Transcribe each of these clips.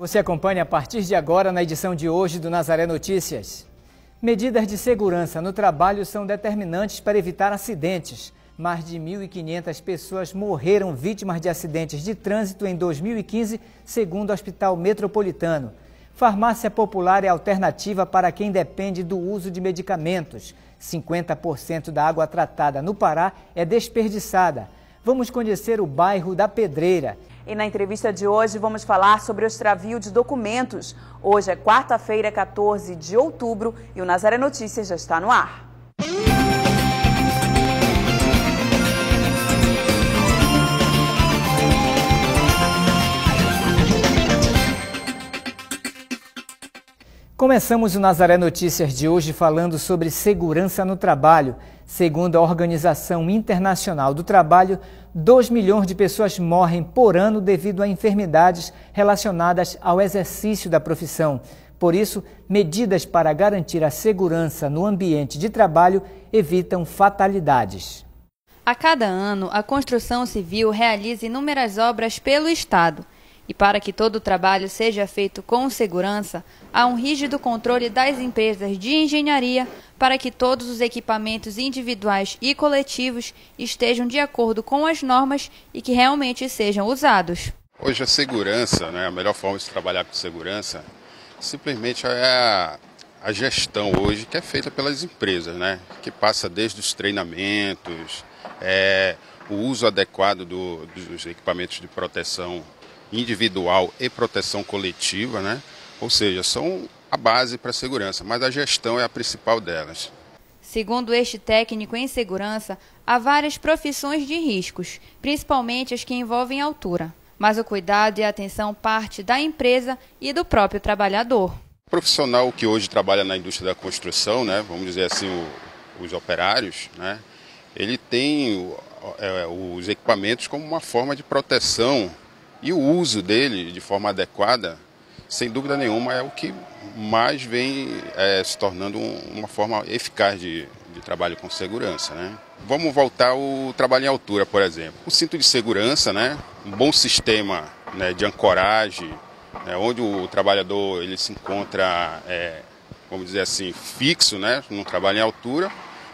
Você acompanha a partir de agora na edição de hoje do Nazaré Notícias. Medidas de segurança no trabalho são determinantes para evitar acidentes. Mais de 1.500 pessoas morreram vítimas de acidentes de trânsito em 2015, segundo o Hospital Metropolitano. Farmácia popular é alternativa para quem depende do uso de medicamentos. 50% da água tratada no Pará é desperdiçada. Vamos conhecer o bairro da Pedreira. E na entrevista de hoje vamos falar sobre o extravio de documentos. Hoje é quarta-feira, 14 de outubro e o Nazaré Notícias já está no ar. Começamos o Nazaré Notícias de hoje falando sobre segurança no trabalho. Segundo a Organização Internacional do Trabalho, 2 milhões de pessoas morrem por ano devido a enfermidades relacionadas ao exercício da profissão. Por isso, medidas para garantir a segurança no ambiente de trabalho evitam fatalidades. A cada ano, a construção civil realiza inúmeras obras pelo Estado. E para que todo o trabalho seja feito com segurança, há um rígido controle das empresas de engenharia para que todos os equipamentos individuais e coletivos estejam de acordo com as normas e que realmente sejam usados. Hoje a segurança, né, a melhor forma de trabalhar com segurança, simplesmente é a, a gestão hoje que é feita pelas empresas, né, que passa desde os treinamentos, é, o uso adequado do, dos equipamentos de proteção individual e proteção coletiva, né? ou seja, são a base para a segurança, mas a gestão é a principal delas. Segundo este técnico em segurança, há várias profissões de riscos, principalmente as que envolvem altura. Mas o cuidado e a atenção parte da empresa e do próprio trabalhador. O profissional que hoje trabalha na indústria da construção, né, vamos dizer assim, o, os operários, né, ele tem é, os equipamentos como uma forma de proteção e o uso dele de forma adequada, sem dúvida nenhuma, é o que mais vem é, se tornando um, uma forma eficaz de, de trabalho com segurança. Né? Vamos voltar ao trabalho em altura, por exemplo. O cinto de segurança, né? um bom sistema né, de ancoragem, né, onde o trabalhador ele se encontra, é, vamos dizer assim, fixo, né, num trabalho em altura.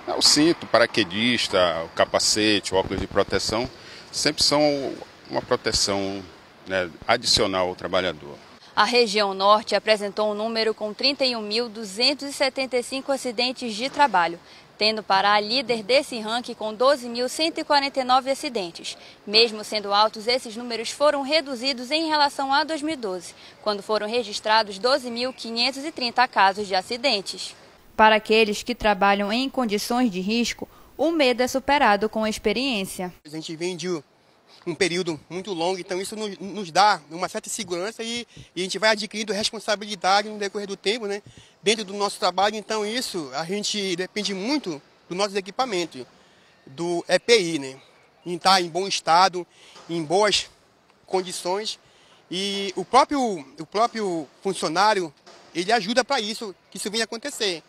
É o cinto, o paraquedista, o capacete, o óculos de proteção, sempre são uma proteção né, adicional ao trabalhador. A região norte apresentou um número com 31.275 acidentes de trabalho, tendo Pará líder desse ranking com 12.149 acidentes. Mesmo sendo altos, esses números foram reduzidos em relação a 2012, quando foram registrados 12.530 casos de acidentes. Para aqueles que trabalham em condições de risco, o medo é superado com a experiência. A gente vem de um período muito longo, então isso nos, nos dá uma certa segurança e, e, a gente vai adquirindo responsabilidade no decorrer do tempo, né? Dentro do nosso trabalho, então isso a gente depende muito do nosso equipamento, do EPI, né? Em estar em bom estado, em boas condições e o próprio, o próprio funcionário ele ajuda para isso, que isso venha acontecer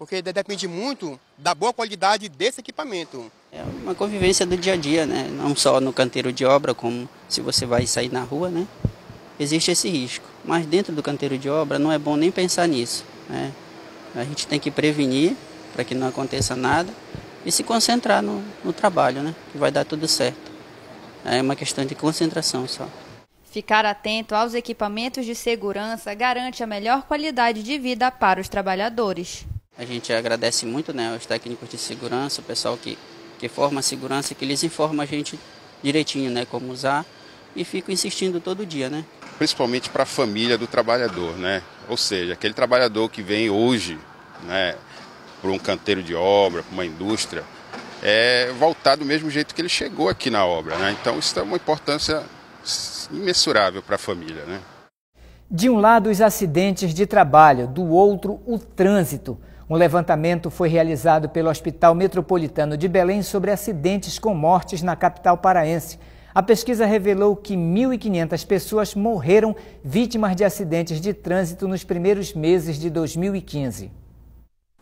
porque depende muito da boa qualidade desse equipamento. É uma convivência do dia a dia, né? Não só no canteiro de obra, como se você vai sair na rua, né? Existe esse risco. Mas dentro do canteiro de obra não é bom nem pensar nisso, né? A gente tem que prevenir para que não aconteça nada e se concentrar no, no trabalho, né? Que vai dar tudo certo. É uma questão de concentração só. Ficar atento aos equipamentos de segurança garante a melhor qualidade de vida para os trabalhadores. A gente agradece muito né, aos técnicos de segurança, o pessoal que, que forma a segurança, que eles informam a gente direitinho né, como usar e fico insistindo todo dia. Né? Principalmente para a família do trabalhador, né? ou seja, aquele trabalhador que vem hoje né, para um canteiro de obra, para uma indústria, é voltar do mesmo jeito que ele chegou aqui na obra. Né? Então isso tem uma importância imensurável para a família. Né? De um lado, os acidentes de trabalho, do outro, o trânsito. Um levantamento foi realizado pelo Hospital Metropolitano de Belém sobre acidentes com mortes na capital paraense. A pesquisa revelou que 1.500 pessoas morreram vítimas de acidentes de trânsito nos primeiros meses de 2015.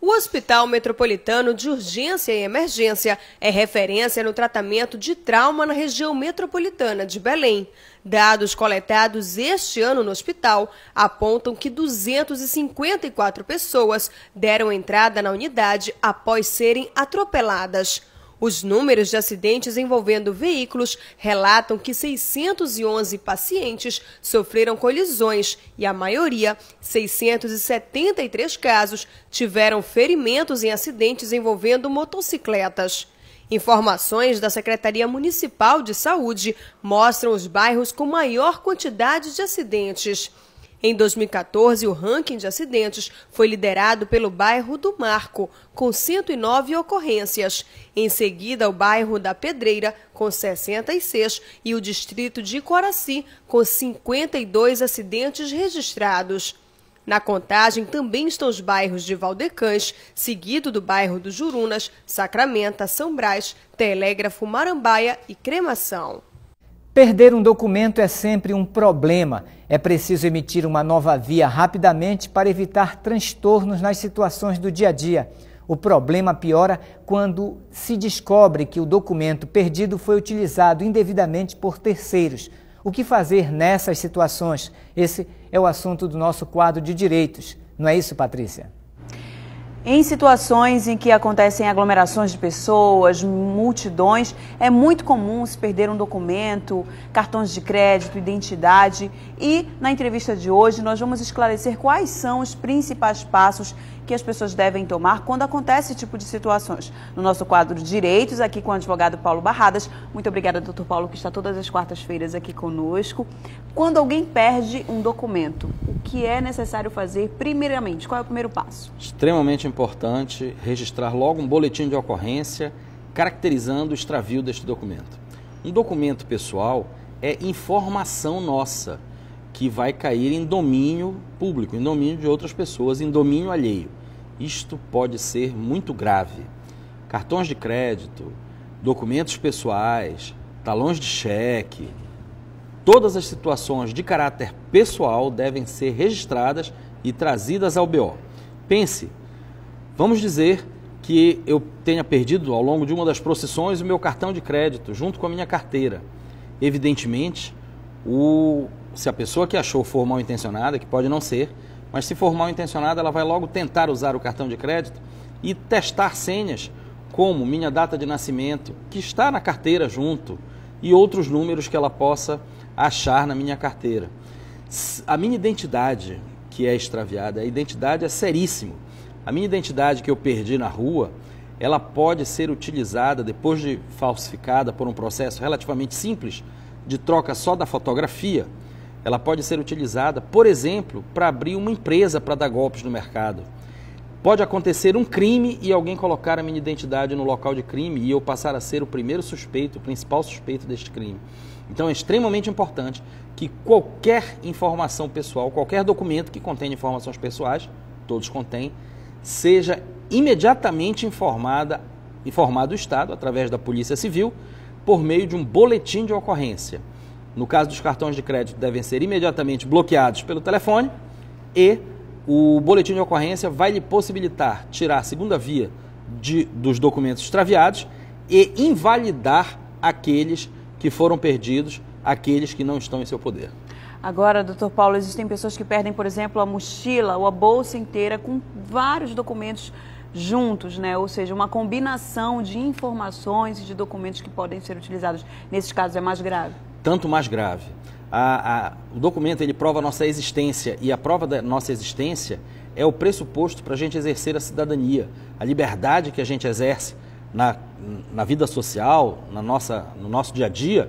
O Hospital Metropolitano de Urgência e Emergência é referência no tratamento de trauma na região metropolitana de Belém. Dados coletados este ano no hospital apontam que 254 pessoas deram entrada na unidade após serem atropeladas. Os números de acidentes envolvendo veículos relatam que 611 pacientes sofreram colisões e a maioria, 673 casos, tiveram ferimentos em acidentes envolvendo motocicletas. Informações da Secretaria Municipal de Saúde mostram os bairros com maior quantidade de acidentes. Em 2014, o ranking de acidentes foi liderado pelo bairro do Marco, com 109 ocorrências. Em seguida, o bairro da Pedreira, com 66, e o distrito de Coraci, com 52 acidentes registrados. Na contagem também estão os bairros de Valdecães, seguido do bairro do Jurunas, Sacramento, São Brás, Telégrafo, Marambaia e Cremação. Perder um documento é sempre um problema. É preciso emitir uma nova via rapidamente para evitar transtornos nas situações do dia a dia. O problema piora quando se descobre que o documento perdido foi utilizado indevidamente por terceiros. O que fazer nessas situações? Esse é o assunto do nosso quadro de direitos. Não é isso, Patrícia? Em situações em que acontecem aglomerações de pessoas, multidões, é muito comum se perder um documento, cartões de crédito, identidade. E na entrevista de hoje nós vamos esclarecer quais são os principais passos que as pessoas devem tomar quando acontece esse tipo de situações. No nosso quadro Direitos, aqui com o advogado Paulo Barradas. Muito obrigada, doutor Paulo, que está todas as quartas-feiras aqui conosco. Quando alguém perde um documento, o que é necessário fazer primeiramente? Qual é o primeiro passo? Extremamente importante registrar logo um boletim de ocorrência caracterizando o extravio deste documento. Um documento pessoal é informação nossa que vai cair em domínio público, em domínio de outras pessoas, em domínio alheio. Isto pode ser muito grave. Cartões de crédito, documentos pessoais, talões de cheque, todas as situações de caráter pessoal devem ser registradas e trazidas ao BO. Pense, vamos dizer que eu tenha perdido ao longo de uma das procissões o meu cartão de crédito junto com a minha carteira. Evidentemente, o, se a pessoa que achou for mal intencionada, que pode não ser, mas se for mal intencionada, ela vai logo tentar usar o cartão de crédito e testar senhas como minha data de nascimento, que está na carteira junto, e outros números que ela possa achar na minha carteira. A minha identidade que é extraviada, a identidade é seríssimo. A minha identidade que eu perdi na rua, ela pode ser utilizada depois de falsificada por um processo relativamente simples de troca só da fotografia ela pode ser utilizada, por exemplo, para abrir uma empresa para dar golpes no mercado. Pode acontecer um crime e alguém colocar a minha identidade no local de crime e eu passar a ser o primeiro suspeito, o principal suspeito deste crime. Então é extremamente importante que qualquer informação pessoal, qualquer documento que contenha informações pessoais, todos contêm, seja imediatamente informada, informado o Estado através da Polícia Civil por meio de um boletim de ocorrência. No caso dos cartões de crédito, devem ser imediatamente bloqueados pelo telefone e o boletim de ocorrência vai lhe possibilitar tirar a segunda via de, dos documentos extraviados e invalidar aqueles que foram perdidos, aqueles que não estão em seu poder. Agora, doutor Paulo, existem pessoas que perdem, por exemplo, a mochila ou a bolsa inteira com vários documentos juntos, né? Ou seja, uma combinação de informações e de documentos que podem ser utilizados. Nesses casos é mais grave tanto mais grave. A, a, o documento ele prova a nossa existência e a prova da nossa existência é o pressuposto para a gente exercer a cidadania, a liberdade que a gente exerce na, na vida social, na nossa, no nosso dia a dia,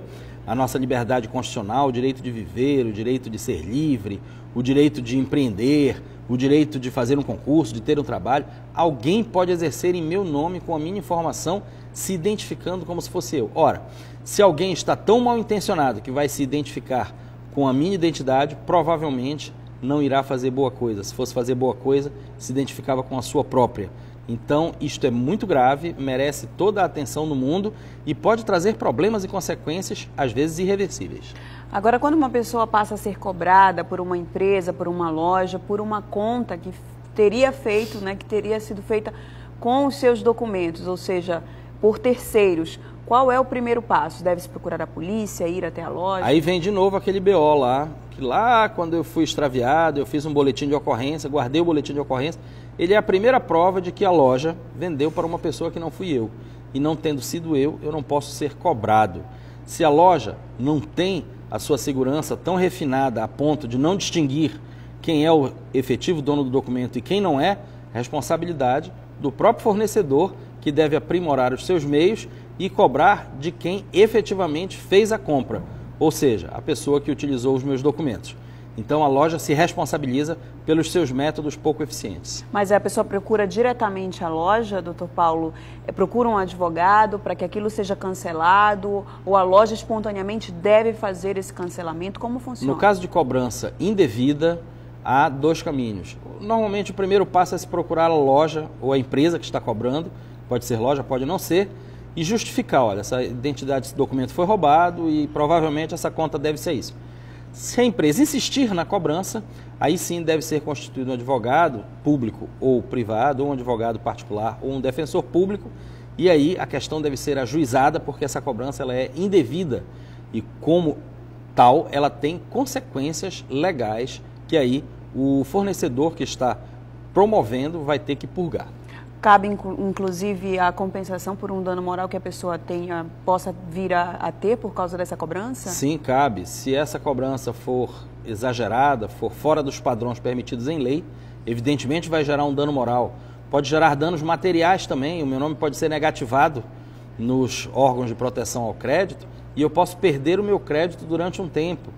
a nossa liberdade constitucional, o direito de viver, o direito de ser livre, o direito de empreender, o direito de fazer um concurso, de ter um trabalho. Alguém pode exercer em meu nome, com a minha informação, se identificando como se fosse eu. Ora, se alguém está tão mal intencionado que vai se identificar com a minha identidade, provavelmente não irá fazer boa coisa. Se fosse fazer boa coisa, se identificava com a sua própria. Então, isto é muito grave, merece toda a atenção no mundo e pode trazer problemas e consequências, às vezes irreversíveis. Agora, quando uma pessoa passa a ser cobrada por uma empresa, por uma loja, por uma conta que teria feito, né, que teria sido feita com os seus documentos, ou seja, por terceiros. Qual é o primeiro passo? Deve-se procurar a polícia, ir até a loja? Aí vem de novo aquele BO lá, que lá quando eu fui extraviado, eu fiz um boletim de ocorrência, guardei o boletim de ocorrência. Ele é a primeira prova de que a loja vendeu para uma pessoa que não fui eu. E não tendo sido eu, eu não posso ser cobrado. Se a loja não tem a sua segurança tão refinada a ponto de não distinguir quem é o efetivo dono do documento e quem não é, responsabilidade do próprio fornecedor que deve aprimorar os seus meios e cobrar de quem efetivamente fez a compra, ou seja, a pessoa que utilizou os meus documentos. Então a loja se responsabiliza pelos seus métodos pouco eficientes. Mas a pessoa procura diretamente a loja, doutor Paulo, é, procura um advogado para que aquilo seja cancelado ou a loja espontaneamente deve fazer esse cancelamento? Como funciona? No caso de cobrança indevida, há dois caminhos. Normalmente o primeiro passo é se procurar a loja ou a empresa que está cobrando, pode ser loja, pode não ser, e justificar, olha, essa identidade, esse documento foi roubado e provavelmente essa conta deve ser isso. Se a empresa insistir na cobrança, aí sim deve ser constituído um advogado público ou privado, ou um advogado particular, ou um defensor público, e aí a questão deve ser ajuizada porque essa cobrança ela é indevida e como tal ela tem consequências legais que aí o fornecedor que está promovendo vai ter que purgar. Cabe, inclusive, a compensação por um dano moral que a pessoa tenha, possa vir a, a, ter por causa dessa cobrança? Sim, cabe. Se essa cobrança for exagerada, for fora dos padrões permitidos em lei, evidentemente vai gerar um dano moral. Pode gerar danos materiais também. O meu nome pode ser negativado nos órgãos de proteção ao crédito e eu posso perder o meu crédito durante um tempo.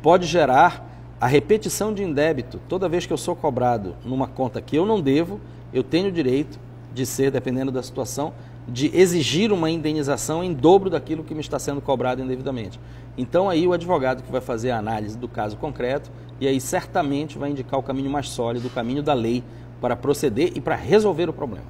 Pode gerar a repetição de indébito. Toda vez que eu sou cobrado numa conta que eu não devo, eu tenho o direito de ser, dependendo da situação, de exigir uma indenização em dobro daquilo que me está sendo cobrado indevidamente. Então aí o advogado que vai fazer a análise do caso concreto e aí certamente vai indicar o caminho mais sólido, o caminho da lei para proceder e para resolver o problema.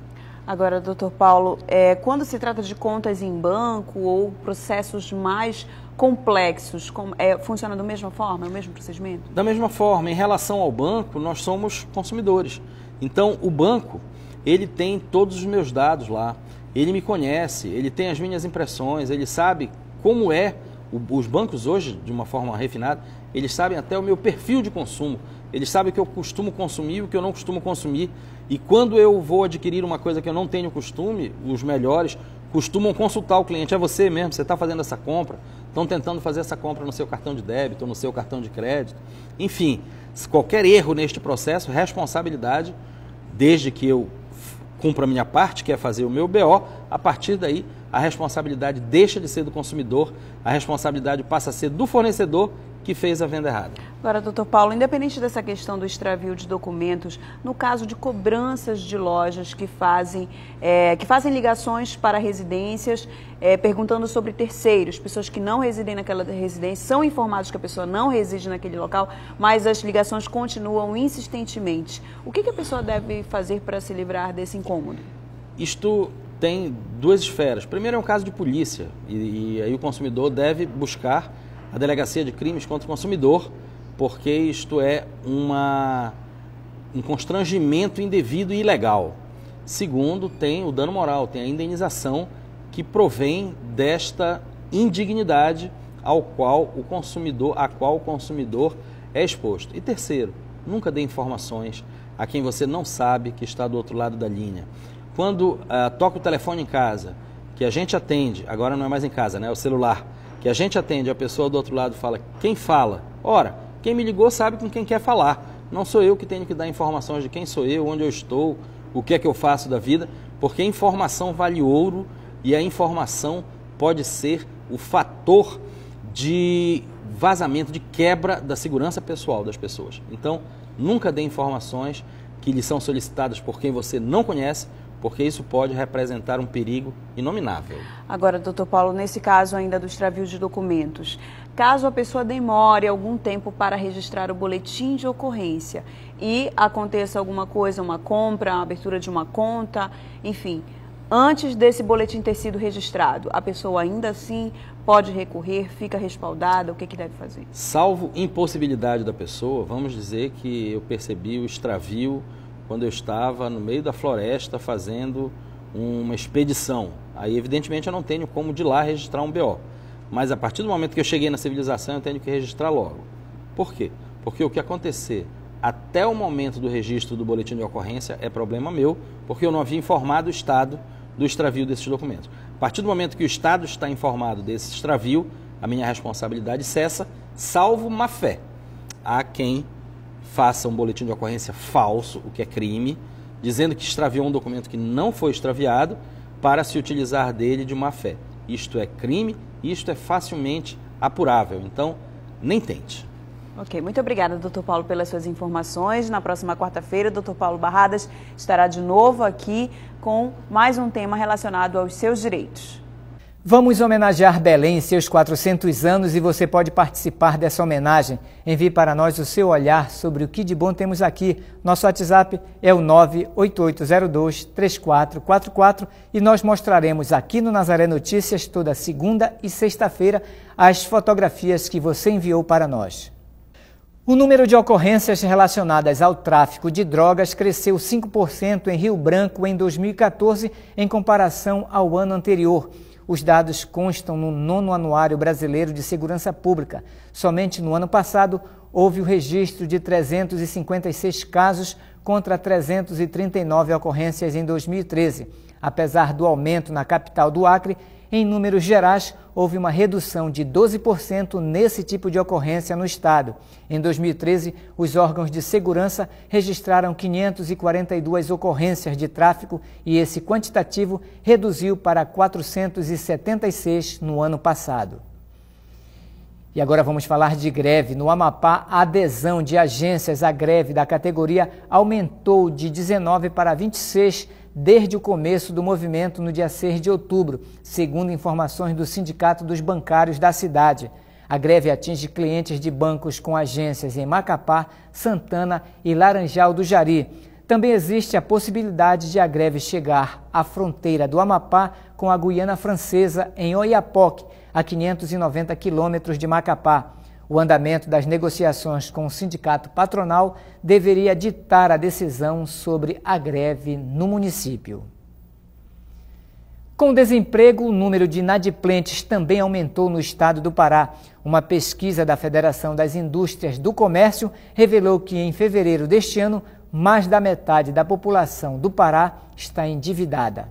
Agora, doutor Paulo, é, quando se trata de contas em banco ou processos mais complexos, com, é, funciona da mesma forma, é o mesmo procedimento? Da mesma forma, em relação ao banco, nós somos consumidores. Então, o banco, ele tem todos os meus dados lá, ele me conhece, ele tem as minhas impressões, ele sabe como é. Os bancos hoje, de uma forma refinada, eles sabem até o meu perfil de consumo. Eles sabem o que eu costumo consumir e o que eu não costumo consumir. E quando eu vou adquirir uma coisa que eu não tenho costume, os melhores costumam consultar o cliente. É você mesmo, você está fazendo essa compra, estão tentando fazer essa compra no seu cartão de débito ou no seu cartão de crédito. Enfim, qualquer erro neste processo, responsabilidade desde que eu cumpra a minha parte, que é fazer o meu BO, a partir daí a responsabilidade deixa de ser do consumidor, a responsabilidade passa a ser do fornecedor que fez a venda errada. Agora, doutor Paulo, independente dessa questão do extravio de documentos, no caso de cobranças de lojas que fazem, é, que fazem ligações para residências, é, perguntando sobre terceiros, pessoas que não residem naquela residência, são informados que a pessoa não reside naquele local, mas as ligações continuam insistentemente. O que, que a pessoa deve fazer para se livrar desse incômodo? Isto tem duas esferas. Primeiro é um caso de polícia, e, e aí o consumidor deve buscar a Delegacia de Crimes contra o Consumidor, porque isto é uma, um constrangimento indevido e ilegal. Segundo, tem o dano moral, tem a indenização que provém desta indignidade ao qual o consumidor, a qual o consumidor é exposto. E terceiro, nunca dê informações a quem você não sabe que está do outro lado da linha. Quando uh, toca o telefone em casa, que a gente atende, agora não é mais em casa, né? É o celular que a gente atende, a pessoa do outro lado fala, quem fala? Ora, quem me ligou sabe com quem quer falar. Não sou eu que tenho que dar informações de quem sou eu, onde eu estou, o que é que eu faço da vida, porque informação vale ouro e a informação pode ser o fator de vazamento, de quebra da segurança pessoal das pessoas. Então, nunca dê informações que lhe são solicitadas por quem você não conhece porque isso pode representar um perigo inominável. Agora, doutor Paulo, nesse caso ainda do extravio de documentos, caso a pessoa demore algum tempo para registrar o boletim de ocorrência e aconteça alguma coisa, uma compra, a abertura de uma conta, enfim, antes desse boletim ter sido registrado, a pessoa ainda assim pode recorrer, fica respaldada, o que, que deve fazer? Salvo impossibilidade da pessoa, vamos dizer que eu percebi o extravio quando eu estava no meio da floresta fazendo uma expedição. Aí, evidentemente, eu não tenho como de lá registrar um BO. Mas a partir do momento que eu cheguei na civilização, eu tenho que registrar logo. Por quê? Porque o que acontecer até o momento do registro do boletim de ocorrência é problema meu, porque eu não havia informado o Estado do extravio desses documentos. A partir do momento que o Estado está informado desse extravio, a minha responsabilidade cessa, salvo má fé. Há quem faça um boletim de ocorrência falso, o que é crime, dizendo que extraviou um documento que não foi extraviado para se utilizar dele de má fé. Isto é crime, isto é facilmente apurável. Então, nem tente. Ok, muito obrigada, doutor Paulo, pelas suas informações. Na próxima quarta-feira, doutor Paulo Barradas estará de novo aqui com mais um tema relacionado aos seus direitos. Vamos homenagear Belém em seus 400 anos e você pode participar dessa homenagem. Envie para nós o seu olhar sobre o que de bom temos aqui. Nosso WhatsApp é o 988023444 e nós mostraremos aqui no Nazaré Notícias toda segunda e sexta-feira as fotografias que você enviou para nós. O número de ocorrências relacionadas ao tráfico de drogas cresceu 5% em Rio Branco em 2014 em comparação ao ano anterior. Os dados constam no nono Anuário Brasileiro de Segurança Pública. Somente no ano passado houve o registro de 356 casos contra 339 ocorrências em 2013. Apesar do aumento na capital do Acre, em números gerais, houve uma redução de 12% nesse tipo de ocorrência no estado. Em 2013, os órgãos de segurança registraram 542 ocorrências de tráfico e esse quantitativo reduziu para 476 no ano passado. E agora vamos falar de greve. No Amapá, a adesão de agências à greve da categoria aumentou de 19 para 26 desde o começo do movimento no dia 6 de outubro, segundo informações do Sindicato dos Bancários da cidade. A greve atinge clientes de bancos com agências em Macapá, Santana e Laranjal do Jari. Também existe a possibilidade de a greve chegar à fronteira do Amapá com a Guiana Francesa, em Oiapoque, a 590 quilômetros de Macapá. O andamento das negociações com o sindicato patronal deveria ditar a decisão sobre a greve no município. Com desemprego, o número de inadimplentes também aumentou no estado do Pará. Uma pesquisa da Federação das Indústrias do Comércio revelou que em fevereiro deste ano, mais da metade da população do Pará está endividada.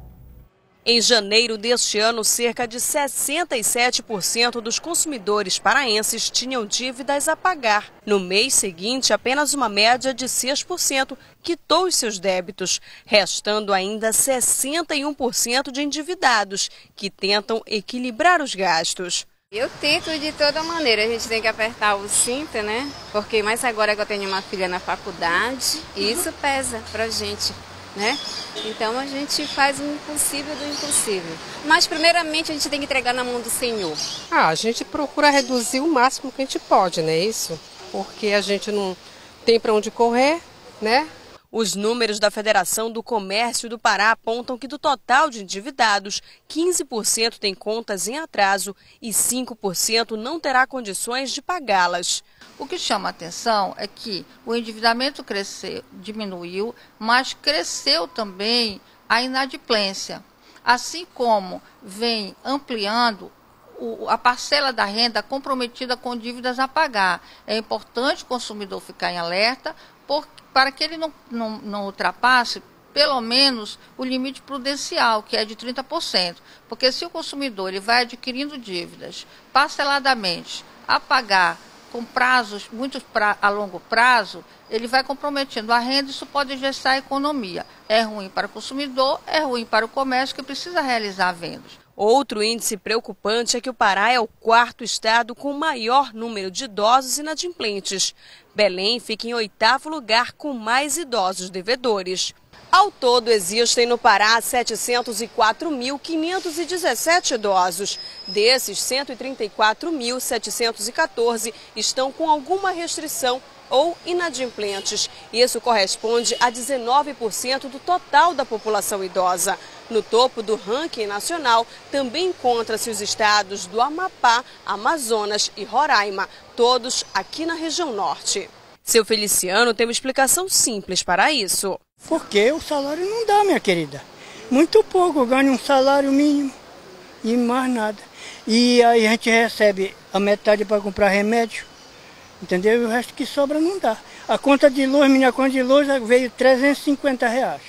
Em janeiro deste ano, cerca de 67% dos consumidores paraenses tinham dívidas a pagar. No mês seguinte, apenas uma média de 6% quitou os seus débitos, restando ainda 61% de endividados, que tentam equilibrar os gastos. Eu tento de toda maneira, a gente tem que apertar o cinto, né? Porque mais agora que eu tenho uma filha na faculdade, isso pesa pra gente né? Então a gente faz o impossível do impossível. Mas primeiramente a gente tem que entregar na mão do Senhor. Ah, a gente procura reduzir o máximo que a gente pode, né? Isso, porque a gente não tem para onde correr, né? Os números da Federação do Comércio do Pará apontam que do total de endividados, 15% tem contas em atraso e 5% não terá condições de pagá-las. O que chama a atenção é que o endividamento cresceu, diminuiu, mas cresceu também a inadimplência. Assim como vem ampliando a parcela da renda comprometida com dívidas a pagar. É importante o consumidor ficar em alerta, porque para que ele não, não, não ultrapasse pelo menos o limite prudencial, que é de 30%. Porque se o consumidor ele vai adquirindo dívidas parceladamente a pagar com prazos muito pra, a longo prazo, ele vai comprometendo a renda, isso pode gestar a economia. É ruim para o consumidor, é ruim para o comércio que precisa realizar vendas. Outro índice preocupante é que o Pará é o quarto estado com maior número de idosos inadimplentes. Belém fica em oitavo lugar com mais idosos devedores. Ao todo, existem no Pará 704.517 idosos. Desses, 134.714 estão com alguma restrição ou inadimplentes. Isso corresponde a 19% do total da população idosa. No topo do ranking nacional também encontra-se os estados do Amapá, Amazonas e Roraima, todos aqui na região norte. Seu Feliciano tem uma explicação simples para isso. Porque o salário não dá, minha querida. Muito pouco, eu ganho um salário mínimo e mais nada. E aí a gente recebe a metade para comprar remédio, entendeu? E o resto que sobra não dá. A conta de luz, minha conta de luz veio 350 reais.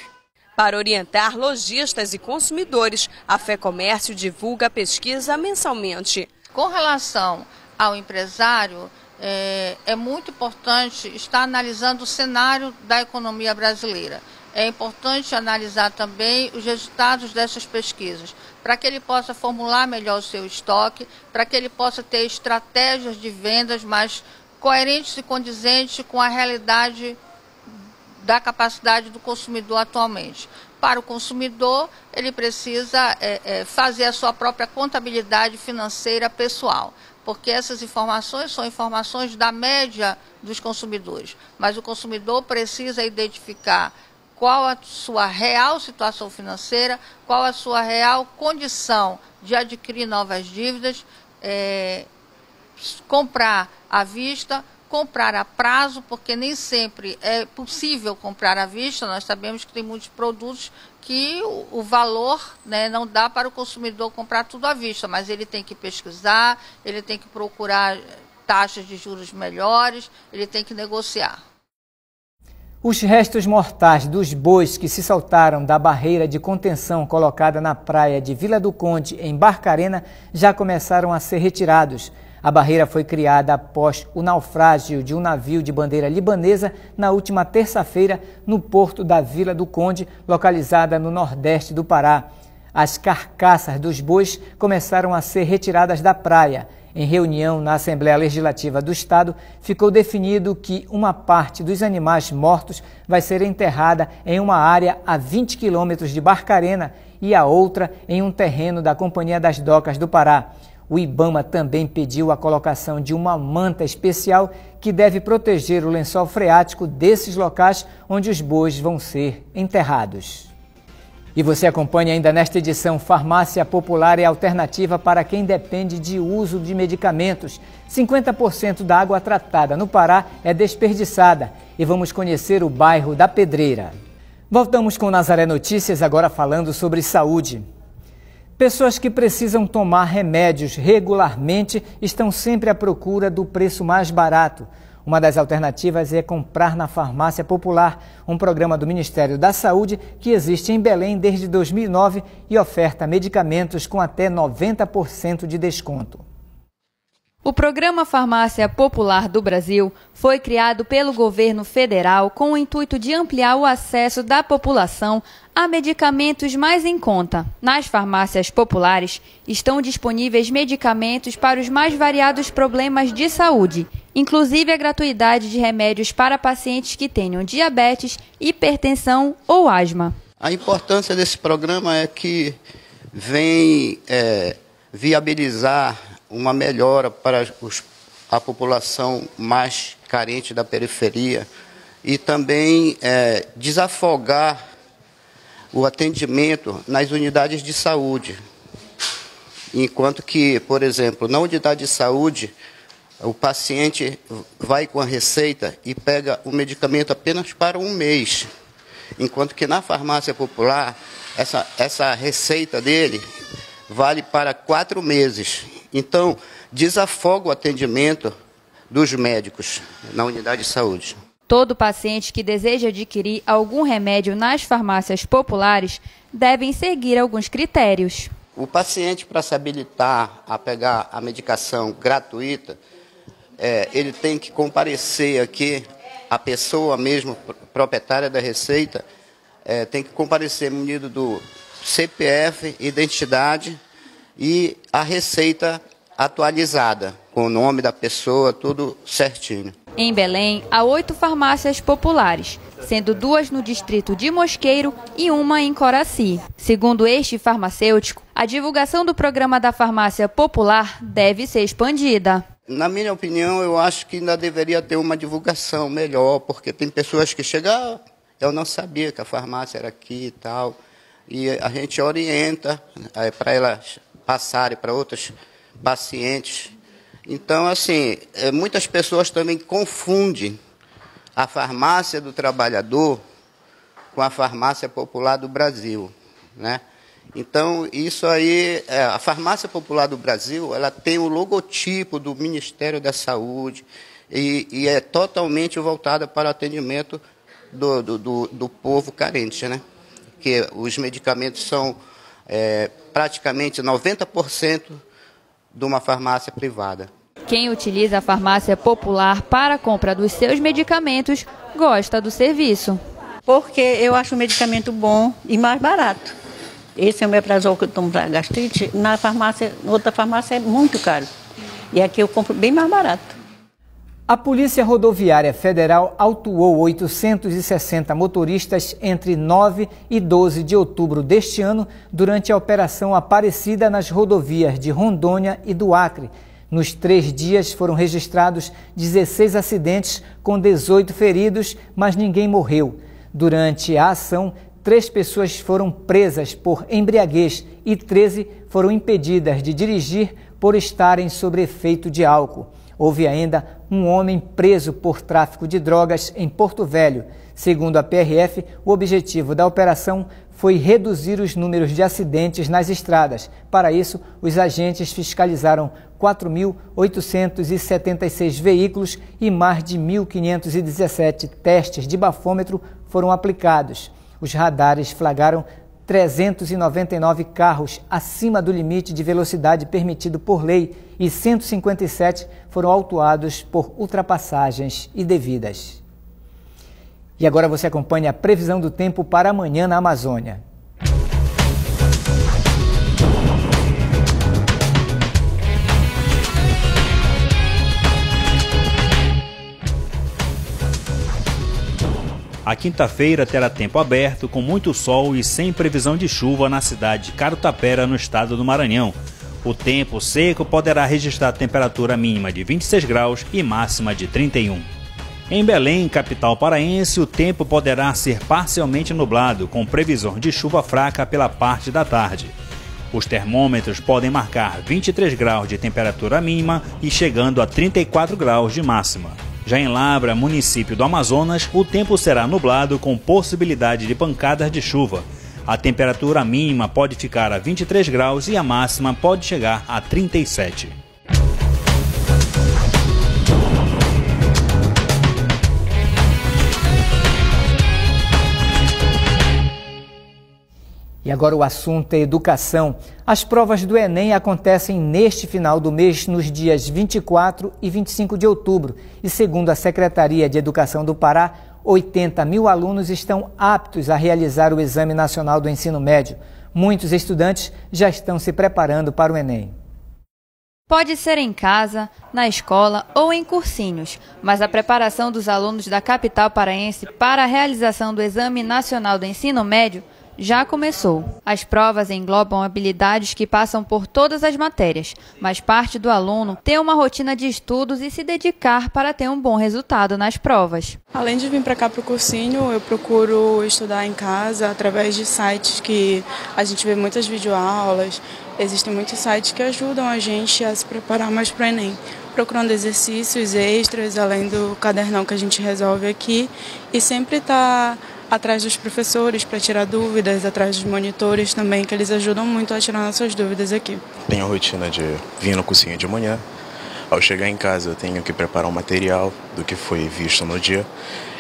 Para orientar lojistas e consumidores, a Fé Comércio divulga a pesquisa mensalmente. Com relação ao empresário, é, é muito importante estar analisando o cenário da economia brasileira. É importante analisar também os resultados dessas pesquisas, para que ele possa formular melhor o seu estoque, para que ele possa ter estratégias de vendas mais coerentes e condizentes com a realidade da capacidade do consumidor atualmente. Para o consumidor, ele precisa é, é, fazer a sua própria contabilidade financeira pessoal, porque essas informações são informações da média dos consumidores. Mas o consumidor precisa identificar qual a sua real situação financeira, qual a sua real condição de adquirir novas dívidas, é, comprar à vista, comprar a prazo, porque nem sempre é possível comprar à vista. Nós sabemos que tem muitos produtos que o, o valor né, não dá para o consumidor comprar tudo à vista, mas ele tem que pesquisar, ele tem que procurar taxas de juros melhores, ele tem que negociar. Os restos mortais dos bois que se soltaram da barreira de contenção colocada na praia de Vila do Conde, em Barcarena, já começaram a ser retirados. A barreira foi criada após o naufrágio de um navio de bandeira libanesa na última terça-feira no porto da Vila do Conde, localizada no nordeste do Pará. As carcaças dos bois começaram a ser retiradas da praia. Em reunião na Assembleia Legislativa do Estado, ficou definido que uma parte dos animais mortos vai ser enterrada em uma área a 20 quilômetros de Barcarena e a outra em um terreno da Companhia das Docas do Pará. O Ibama também pediu a colocação de uma manta especial que deve proteger o lençol freático desses locais onde os bois vão ser enterrados. E você acompanha ainda nesta edição Farmácia Popular é alternativa para quem depende de uso de medicamentos. 50% da água tratada no Pará é desperdiçada. E vamos conhecer o bairro da Pedreira. Voltamos com Nazaré Notícias, agora falando sobre saúde. Pessoas que precisam tomar remédios regularmente estão sempre à procura do preço mais barato. Uma das alternativas é comprar na farmácia popular, um programa do Ministério da Saúde que existe em Belém desde 2009 e oferta medicamentos com até 90% de desconto. O programa Farmácia Popular do Brasil foi criado pelo governo federal com o intuito de ampliar o acesso da população a medicamentos mais em conta. Nas farmácias populares estão disponíveis medicamentos para os mais variados problemas de saúde, inclusive a gratuidade de remédios para pacientes que tenham diabetes, hipertensão ou asma. A importância desse programa é que vem é, viabilizar uma melhora para os, a população mais carente da periferia e também é, desafogar o atendimento nas unidades de saúde. Enquanto que, por exemplo, na unidade de saúde, o paciente vai com a receita e pega o medicamento apenas para um mês. Enquanto que na farmácia popular, essa, essa receita dele vale para quatro meses. Então, desafoga o atendimento dos médicos na unidade de saúde. Todo paciente que deseja adquirir algum remédio nas farmácias populares devem seguir alguns critérios. O paciente, para se habilitar a pegar a medicação gratuita, é, ele tem que comparecer aqui, a pessoa mesmo, proprietária da receita, é, tem que comparecer munido do CPF, identidade e a receita atualizada, com o nome da pessoa, tudo certinho. Em Belém, há oito farmácias populares, sendo duas no distrito de Mosqueiro e uma em Coraci. Segundo este farmacêutico, a divulgação do programa da farmácia popular deve ser expandida. Na minha opinião, eu acho que ainda deveria ter uma divulgação melhor, porque tem pessoas que chegam, ah, eu não sabia que a farmácia era aqui e tal, e a gente orienta é, para elas passarem para outros pacientes. Então, assim, é, muitas pessoas também confundem a farmácia do trabalhador com a Farmácia Popular do Brasil, né? Então, isso aí, é, a Farmácia Popular do Brasil, ela tem o logotipo do Ministério da Saúde e, e é totalmente voltada para o atendimento do, do, do, do povo carente, né? Que os medicamentos são é, praticamente 90% de uma farmácia privada. Quem utiliza a farmácia popular para a compra dos seus medicamentos gosta do serviço. Porque eu acho o medicamento bom e mais barato. Esse é o meprazol que eu tomo para gastrite. Na farmácia, outra farmácia é muito caro. E aqui eu compro bem mais barato. A Polícia Rodoviária Federal autuou 860 motoristas entre 9 e 12 de outubro deste ano durante a Operação Aparecida nas rodovias de Rondônia e do Acre. Nos três dias foram registrados 16 acidentes com 18 feridos, mas ninguém morreu. Durante a ação, três pessoas foram presas por embriaguez e 13 foram impedidas de dirigir por estarem sob efeito de álcool. Houve ainda um homem preso por tráfico de drogas em Porto Velho. Segundo a PRF, o objetivo da operação foi reduzir os números de acidentes nas estradas. Para isso, os agentes fiscalizaram 4.876 veículos e mais de 1.517 testes de bafômetro foram aplicados. Os radares flagraram 399 carros acima do limite de velocidade permitido por lei e 157 foram autuados por ultrapassagens indevidas. E agora você acompanha a previsão do tempo para amanhã na Amazônia. A quinta-feira terá tempo aberto, com muito sol e sem previsão de chuva na cidade de Carutapera, no estado do Maranhão. O tempo seco poderá registrar temperatura mínima de 26 graus e máxima de 31. Em Belém, capital paraense, o tempo poderá ser parcialmente nublado, com previsão de chuva fraca pela parte da tarde. Os termômetros podem marcar 23 graus de temperatura mínima e chegando a 34 graus de máxima. Já em Labra, município do Amazonas, o tempo será nublado com possibilidade de pancadas de chuva. A temperatura mínima pode ficar a 23 graus e a máxima pode chegar a 37. E agora o assunto é educação. As provas do Enem acontecem neste final do mês, nos dias 24 e 25 de outubro. E segundo a Secretaria de Educação do Pará, 80 mil alunos estão aptos a realizar o Exame Nacional do Ensino Médio. Muitos estudantes já estão se preparando para o Enem. Pode ser em casa, na escola ou em cursinhos, mas a preparação dos alunos da capital paraense para a realização do Exame Nacional do Ensino Médio já começou. As provas englobam habilidades que passam por todas as matérias, mas parte do aluno ter uma rotina de estudos e se dedicar para ter um bom resultado nas provas. Além de vir para cá para o cursinho, eu procuro estudar em casa através de sites que a gente vê muitas videoaulas. Existem muitos sites que ajudam a gente a se preparar mais para o Enem procurando exercícios extras, além do cadernão que a gente resolve aqui, e sempre está atrás dos professores para tirar dúvidas, atrás dos monitores também, que eles ajudam muito a tirar nossas dúvidas aqui. Tenho a rotina de vir no cursinho de manhã. Ao chegar em casa, eu tenho que preparar o material do que foi visto no dia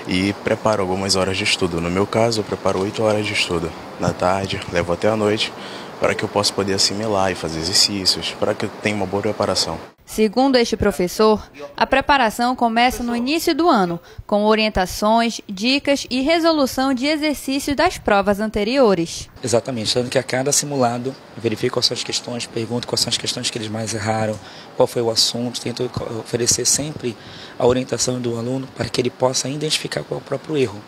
e preparo algumas horas de estudo. No meu caso, eu preparo oito horas de estudo. Na tarde, levo até a noite para que eu possa poder assimilar e fazer exercícios, para que eu tenha uma boa preparação. Segundo este professor, a preparação começa no início do ano, com orientações, dicas e resolução de exercícios das provas anteriores. Exatamente, dando que a cada simulado verifico quais são as questões, pergunto quais são as questões que eles mais erraram, qual foi o assunto, tento oferecer sempre a orientação do aluno para que ele possa identificar qual é o próprio erro.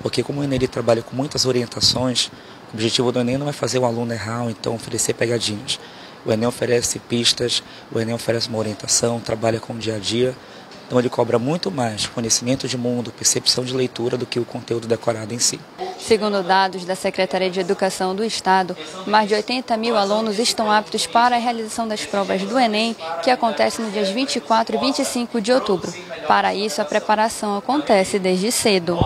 Porque como o Enem trabalha com muitas orientações, o objetivo do Enem não é fazer o aluno errar ou então oferecer pegadinhas. O Enem oferece pistas, o Enem oferece uma orientação, trabalha com o dia a dia. Então ele cobra muito mais conhecimento de mundo, percepção de leitura do que o conteúdo decorado em si. Segundo dados da Secretaria de Educação do Estado, mais de 80 mil alunos estão aptos para a realização das provas do Enem, que acontece nos dias 24 e 25 de outubro. Para isso, a preparação acontece desde cedo.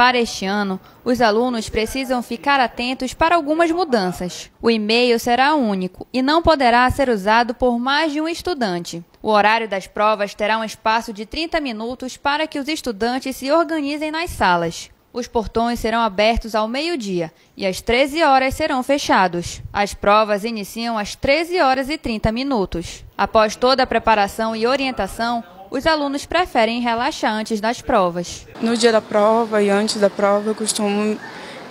Para este ano, os alunos precisam ficar atentos para algumas mudanças. O e-mail será único e não poderá ser usado por mais de um estudante. O horário das provas terá um espaço de 30 minutos para que os estudantes se organizem nas salas. Os portões serão abertos ao meio-dia e às 13 horas serão fechados. As provas iniciam às 13 horas e 30 minutos. Após toda a preparação e orientação, os alunos preferem relaxar antes das provas. No dia da prova e antes da prova, eu costumo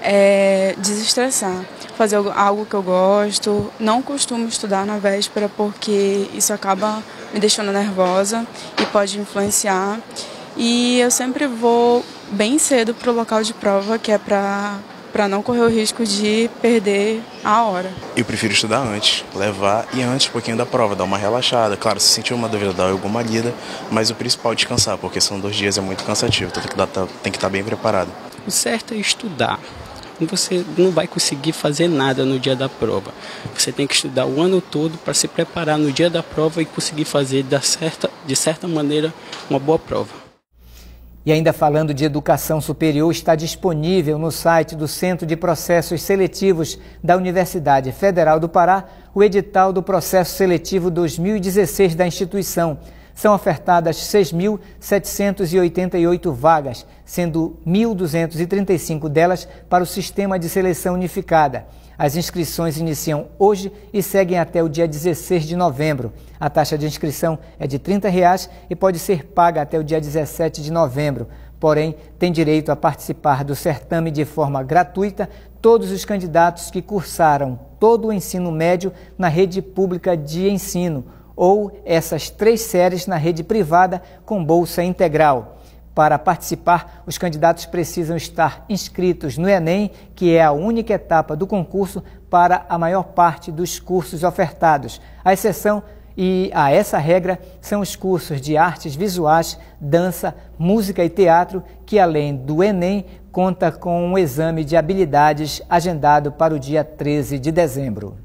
é, desestressar, fazer algo que eu gosto. Não costumo estudar na véspera porque isso acaba me deixando nervosa e pode influenciar. E eu sempre vou bem cedo para o local de prova, que é para para não correr o risco de perder a hora. Eu prefiro estudar antes, levar e antes um pouquinho da prova, dar uma relaxada. Claro, se sentir uma dúvida, dar alguma lida, mas o principal é descansar, porque são dois dias, é muito cansativo, então tem que, dar, tem que estar bem preparado. O certo é estudar. Você não vai conseguir fazer nada no dia da prova. Você tem que estudar o ano todo para se preparar no dia da prova e conseguir fazer da certa, de certa maneira uma boa prova. E ainda falando de educação superior, está disponível no site do Centro de Processos Seletivos da Universidade Federal do Pará o edital do processo seletivo 2016 da instituição. São ofertadas 6.788 vagas, sendo 1.235 delas para o Sistema de Seleção Unificada. As inscrições iniciam hoje e seguem até o dia 16 de novembro. A taxa de inscrição é de 30 reais e pode ser paga até o dia 17 de novembro. Porém, tem direito a participar do certame de forma gratuita todos os candidatos que cursaram todo o ensino médio na rede pública de ensino ou essas três séries na rede privada com bolsa integral. Para participar, os candidatos precisam estar inscritos no Enem, que é a única etapa do concurso para a maior parte dos cursos ofertados. A exceção e a essa regra são os cursos de artes visuais, dança, música e teatro, que além do Enem, conta com um exame de habilidades agendado para o dia 13 de dezembro.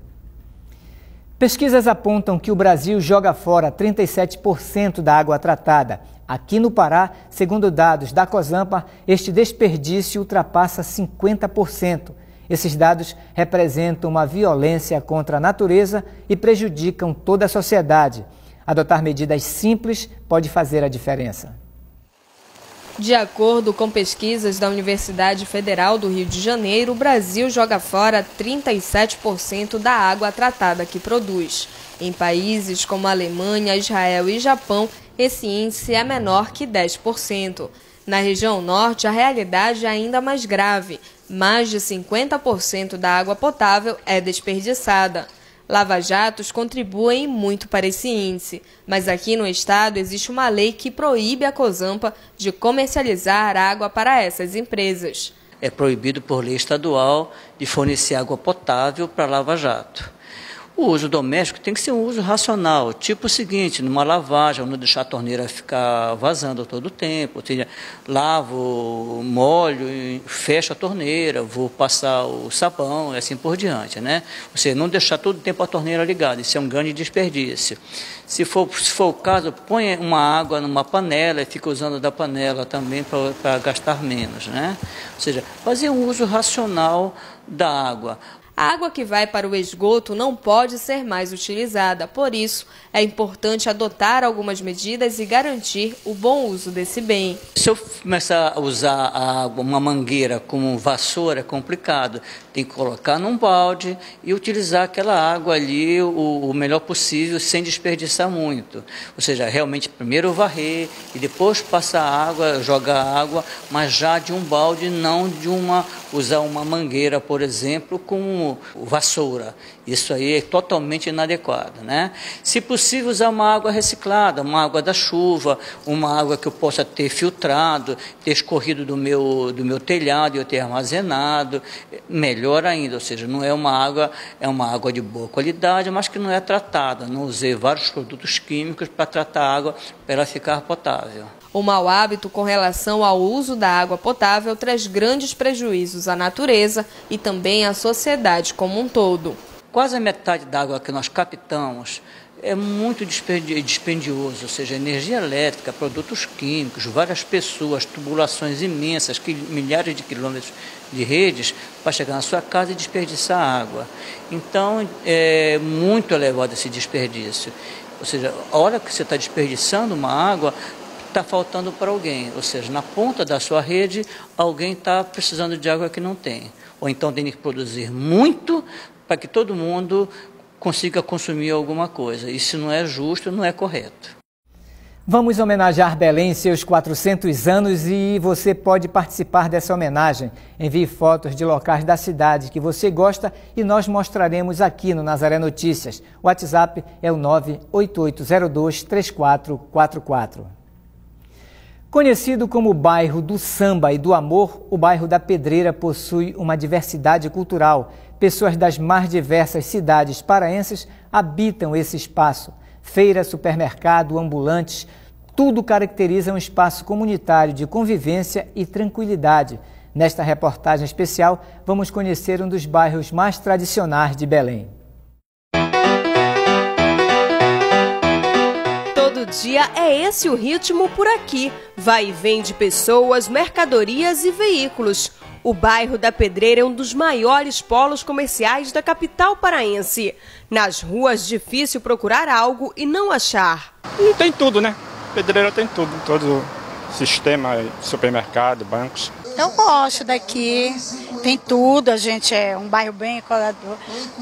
Pesquisas apontam que o Brasil joga fora 37% da água tratada. Aqui no Pará, segundo dados da COSAMPA, este desperdício ultrapassa 50%. Esses dados representam uma violência contra a natureza e prejudicam toda a sociedade. Adotar medidas simples pode fazer a diferença. De acordo com pesquisas da Universidade Federal do Rio de Janeiro, o Brasil joga fora 37% da água tratada que produz. Em países como Alemanha, Israel e Japão, esse índice é menor que 10%. Na região norte, a realidade é ainda mais grave. Mais de 50% da água potável é desperdiçada. Lava-jatos contribuem muito para esse índice, mas aqui no estado existe uma lei que proíbe a COSAMPA de comercializar água para essas empresas. É proibido por lei estadual de fornecer água potável para lava-jato. O uso doméstico tem que ser um uso racional, tipo o seguinte, numa lavagem, não deixar a torneira ficar vazando todo o tempo, ou seja, lavo, molho, fecho a torneira, vou passar o sabão e assim por diante, né? Ou seja, não deixar todo o tempo a torneira ligada, isso é um grande desperdício. Se for, se for o caso, põe uma água numa panela e fica usando da panela também para gastar menos, né? Ou seja, fazer um uso racional da água. A água que vai para o esgoto não pode ser mais utilizada, por isso é importante adotar algumas medidas e garantir o bom uso desse bem. Se eu começar a usar a água, uma mangueira como vassoura, é complicado. Tem que colocar num balde e utilizar aquela água ali o, o melhor possível, sem desperdiçar muito. Ou seja, realmente primeiro varrer e depois passar água, jogar água, mas já de um balde, não de uma usar uma mangueira, por exemplo, como vassoura. Isso aí é totalmente inadequado, né? Se possível, usar uma água reciclada, uma água da chuva, uma água que eu possa ter filtrado, ter escorrido do meu, do meu telhado e eu ter armazenado, melhor ainda, ou seja, não é uma água, é uma água de boa qualidade, mas que não é tratada. Não usei vários produtos químicos para tratar a água para ela ficar potável. O mau hábito com relação ao uso da água potável traz grandes prejuízos à natureza e também à sociedade como um todo. Quase a metade da água que nós captamos é muito dispendioso, ou seja, energia elétrica, produtos químicos, várias pessoas, tubulações imensas, milhares de quilômetros de redes para chegar na sua casa e desperdiçar água. Então, é muito elevado esse desperdício. Ou seja, a hora que você está desperdiçando uma água, está faltando para alguém. Ou seja, na ponta da sua rede, alguém está precisando de água que não tem. Ou então tem que produzir muito para que todo mundo consiga consumir alguma coisa. Isso não é justo, não é correto. Vamos homenagear Belém seus 400 anos e você pode participar dessa homenagem. Envie fotos de locais da cidade que você gosta e nós mostraremos aqui no Nazaré Notícias. O WhatsApp é o 988023444. Conhecido como bairro do samba e do amor, o bairro da Pedreira possui uma diversidade cultural. Pessoas das mais diversas cidades paraenses habitam esse espaço. Feira, supermercado, ambulantes, tudo caracteriza um espaço comunitário de convivência e tranquilidade. Nesta reportagem especial, vamos conhecer um dos bairros mais tradicionais de Belém. Dia é esse o ritmo por aqui. Vai e vem de pessoas, mercadorias e veículos. O bairro da Pedreira é um dos maiores polos comerciais da capital paraense. Nas ruas, difícil procurar algo e não achar. E tem tudo, né? Pedreira tem tudo, todo sistema, supermercado, bancos. Eu gosto daqui, tem tudo, a gente é um bairro bem ecolador.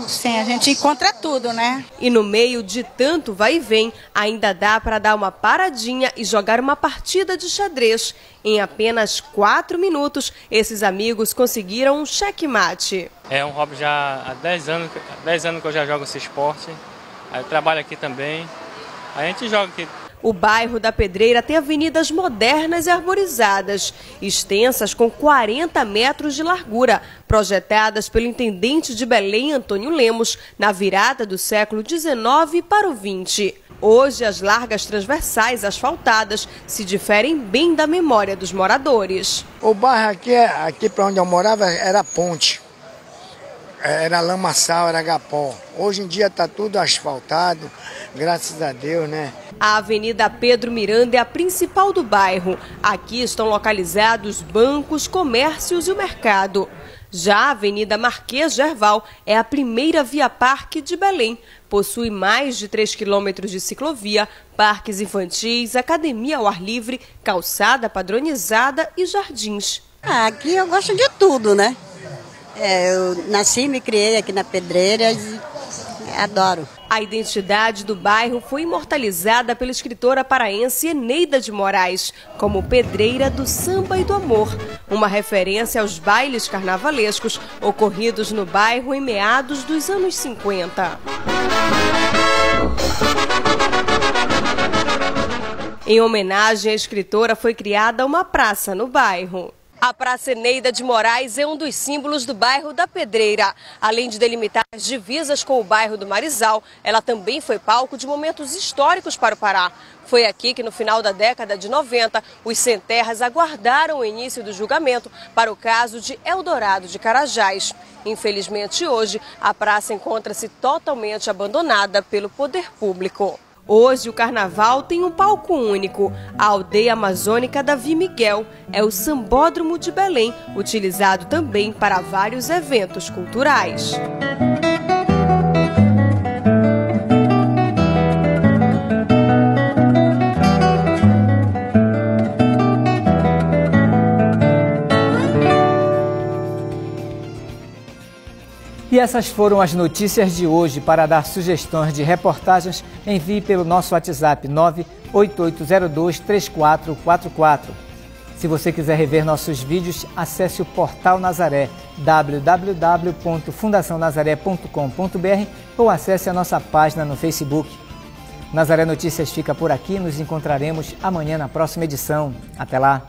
Sim, a gente encontra tudo, né? E no meio de tanto vai e vem, ainda dá para dar uma paradinha e jogar uma partida de xadrez. Em apenas quatro minutos, esses amigos conseguiram um checkmate. É um hobby já há 10 anos, 10 anos que eu já jogo esse esporte. Eu trabalho aqui também. A gente joga aqui o bairro da Pedreira tem avenidas modernas e arborizadas, extensas com 40 metros de largura, projetadas pelo intendente de Belém, Antônio Lemos, na virada do século XIX para o XX. Hoje, as largas transversais asfaltadas se diferem bem da memória dos moradores. O bairro aqui, aqui para onde eu morava era ponte. Era lamaçal, era agapó. Hoje em dia está tudo asfaltado, graças a Deus, né? A Avenida Pedro Miranda é a principal do bairro. Aqui estão localizados bancos, comércios e o mercado. Já a Avenida Marquês Gerval é a primeira via parque de Belém. Possui mais de 3 quilômetros de ciclovia, parques infantis, academia ao ar livre, calçada padronizada e jardins. Ah, aqui eu gosto de tudo, né? É, eu nasci e me criei aqui na Pedreira e adoro. A identidade do bairro foi imortalizada pela escritora paraense Eneida de Moraes como pedreira do samba e do amor, uma referência aos bailes carnavalescos ocorridos no bairro em meados dos anos 50. Em homenagem à escritora, foi criada uma praça no bairro. A Praça Eneida de Moraes é um dos símbolos do bairro da Pedreira. Além de delimitar as divisas com o bairro do Marizal, ela também foi palco de momentos históricos para o Pará. Foi aqui que, no final da década de 90, os sem terras aguardaram o início do julgamento para o caso de Eldorado de Carajás. Infelizmente, hoje, a praça encontra-se totalmente abandonada pelo poder público. Hoje o carnaval tem um palco único. A aldeia amazônica Davi Miguel é o Sambódromo de Belém, utilizado também para vários eventos culturais. E essas foram as notícias de hoje. Para dar sugestões de reportagens, envie pelo nosso WhatsApp 988023444. Se você quiser rever nossos vídeos, acesse o portal Nazaré www.fundacionazaré.com.br ou acesse a nossa página no Facebook. Nazaré Notícias fica por aqui, nos encontraremos amanhã na próxima edição. Até lá!